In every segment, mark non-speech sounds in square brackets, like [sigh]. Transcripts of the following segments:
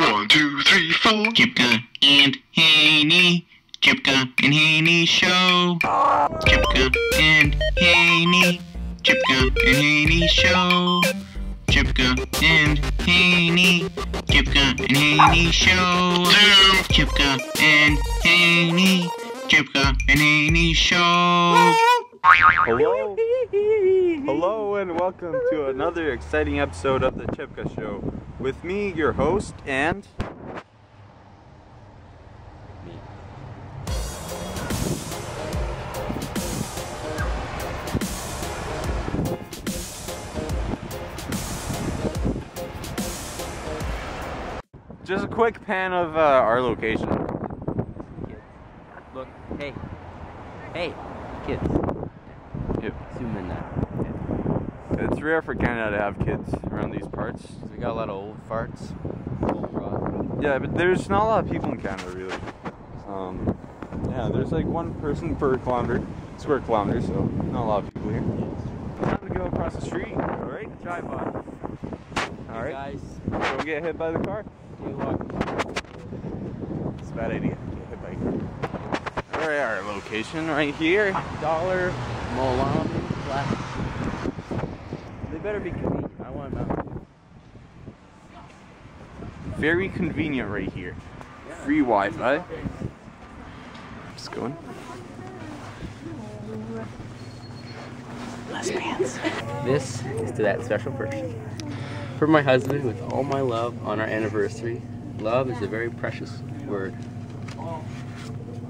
One, two, three, four. Chipka and Haney. Chipka and Haney show. Chipka and Haney. Chipka and Haney show. Chipka and Haney. Chipka and Haney show. Chipka and Haney. Chipka and Haney show. Hello. Hello [laughs] and welcome to another exciting episode of the Chipka Show. With me, your host, and me. just a quick pan of uh, our location. Look, hey, hey, kids. Yep. Zoom in there. It's rare for Canada to have kids around these parts. We got a lot of old farts. Old. Yeah, but there's not a lot of people in Canada, really. Um, yeah, there's like one person per kilometer, square kilometer, so not a lot of people here. Time to go across the street. All right, by. All right, guys, don't get hit by the car. you walk. It's a bad idea. Get hit by a car. All right, our location right here. Dollar Mahal Plus. They better be convenient. I want them Very convenient right here. Free Wi-Fi. Just going. Less pants. This is to that special person. For my husband, with all my love on our anniversary. Love is a very precious word.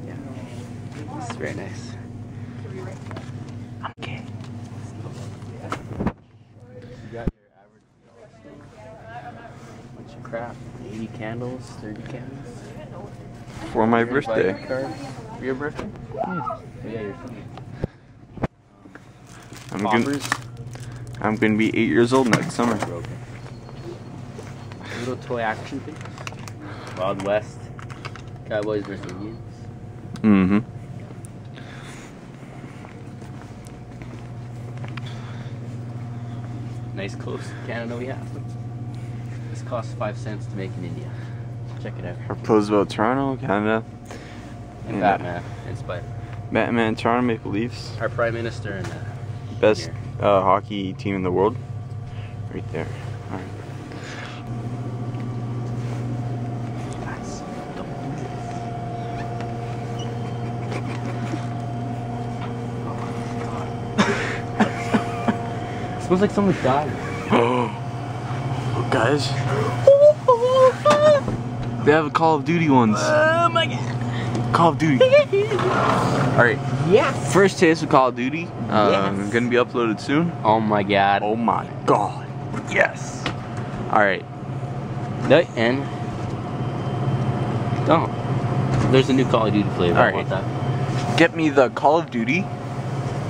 Yeah. It's very nice. I'm gay. You got your average bunch of crap. 80 candles, 30 candles. For my Your birthday. For your birthday? Yeah, your I'm gonna. I'm gonna be eight years old next summer. broken. Little toy action thing. Wild West. Cowboys versus Indians. Mm-hmm. Nice close Canada we have them. This costs five cents to make in India. Check it out. Our clothes about Toronto, Canada, And Yeah. Batman and Spider. Batman, Toronto Maple Leafs, Our Prime Minister and uh, best uh, hockey team in the world. Right there. All right. Guys, don't do this. smells like someone died. [gasps] [gasps] Oh, guys. They have a Call of Duty ones. Oh my god. Call of Duty. [laughs] All right. Yes. First taste of Call of Duty. Um, Yes. Gonna be uploaded soon. Oh my god. Oh my god. Yes. All right. No, and don't. There's a new Call of Duty flavor. Alright. that. Get me the Call of Duty. Do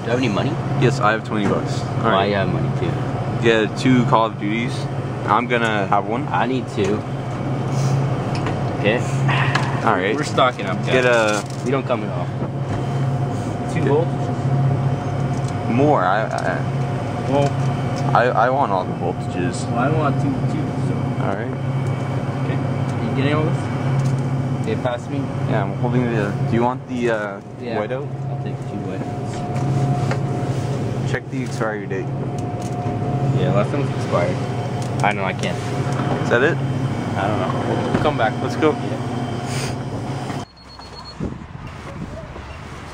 you have any money? Yes, I have 20 bucks. All Oh, I have money too. Get two Call of Duties. I'm gonna have one. I need two. Okay. All right. We're stocking up, guys. Get a We don't come at all. Two volts? more. I I, Well, I I want all the voltages. well, I want two too. So. All right. Okay. You getting all this? Okay, pass me. Yeah, I'm holding the. Do you want the uh, Yeah. whiteout? I'll take two white. Check the expiry date. Yeah, last one's expired. I know I can't. Is that it? I don't know. We'll come back. Let's go.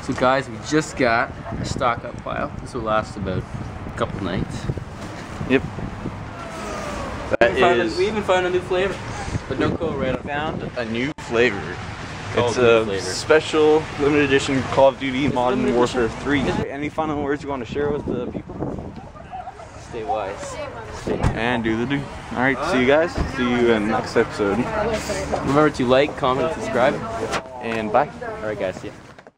So guys, we just got a stock up file. This will last about a couple nights. Yep. That we, found a, we even found a new flavor, but no red. found a new flavor. Call it's a flavor. special limited edition Call of Duty Modern limited Warfare 3. Any final words you want to share with the people? Stay wise. And do the do. Alright, see you guys. See you in the next episode. Remember to like, comment, subscribe. And bye. All right, guys. See ya.